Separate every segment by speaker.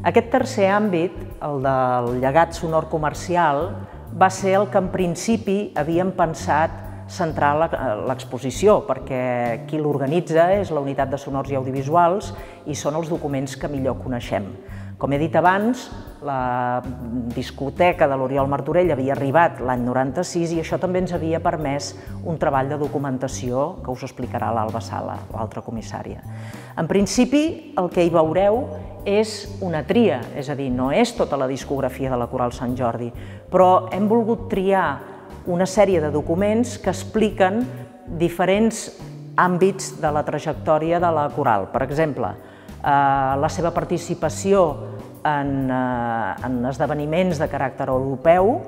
Speaker 1: Aquest tercer àmbit, el del llegat sonor comercial, va ser el que en principi havíem pensat centrar l'exposició, perquè qui l'organitza és la unitat de sonors i audiovisuals i són els documents que millor coneixem. Com he dit abans, la discoteca de l'Oriol Martorell havia arribat l'any 96 i això també ens havia permès un treball de documentació que us explicarà l'Alba Sala, l'altra comissària. En principi, el que hi veureu és una tria, és a dir, no és tota la discografia de la Coral Sant Jordi, però hem volgut triar una sèrie de documents que expliquen diferents àmbits de la trajectòria de la coral. Per exemple, la seva participació en, eh, en esdeveniments de caràcter europeu,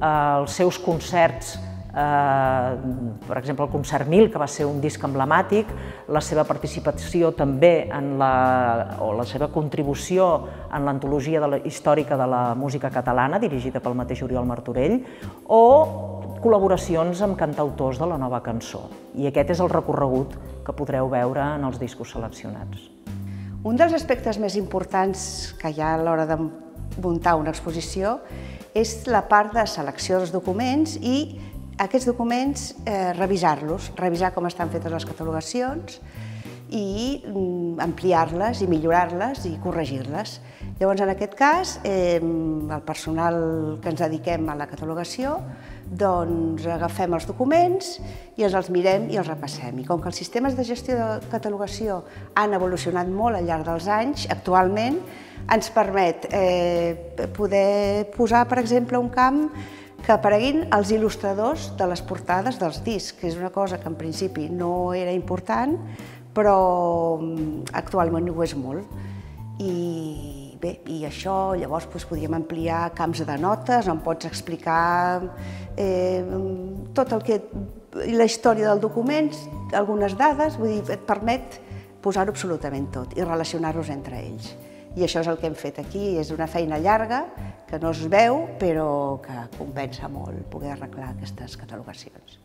Speaker 1: eh, els seus concerts eh, per exemple, el Concert Mil, que va ser un disc emblemàtic, la seva participació també en la, o la seva contribució en l'antologia la, històrica de la música catalana, dirigida pel mateix Oriol Martorell, o col·laboracions amb cantautors de la nova cançó. I aquest és el recorregut que podreu veure en els discos seleccionats.
Speaker 2: Un dels aspectes més importants que hi ha a l'hora de muntar una exposició és la part de selecció dels documents i aquests documents eh, revisar-los, revisar com estan fetes les catalogacions i mm, ampliar-les i millorar-les i corregir-les. Llavors, en aquest cas, eh, el personal que ens dediquem a la catalogació, doncs agafem els documents i ens els mirem i els repassem. I com que els sistemes de gestió de catalogació han evolucionat molt al llarg dels anys, actualment ens permet eh, poder posar, per exemple, un camp que apareguin els il·lustradors de les portades dels discs, que és una cosa que en principi no era important, però mm, actualment ho és molt. I bé, i això llavors doncs, podríem ampliar camps de notes on pots explicar eh, tot el que la història del document, algunes dades, vull dir, et permet posar-ho absolutament tot i relacionar-los entre ells. I això és el que hem fet aquí, és una feina llarga, que no es veu, però que compensa molt poder arreglar aquestes catalogacions.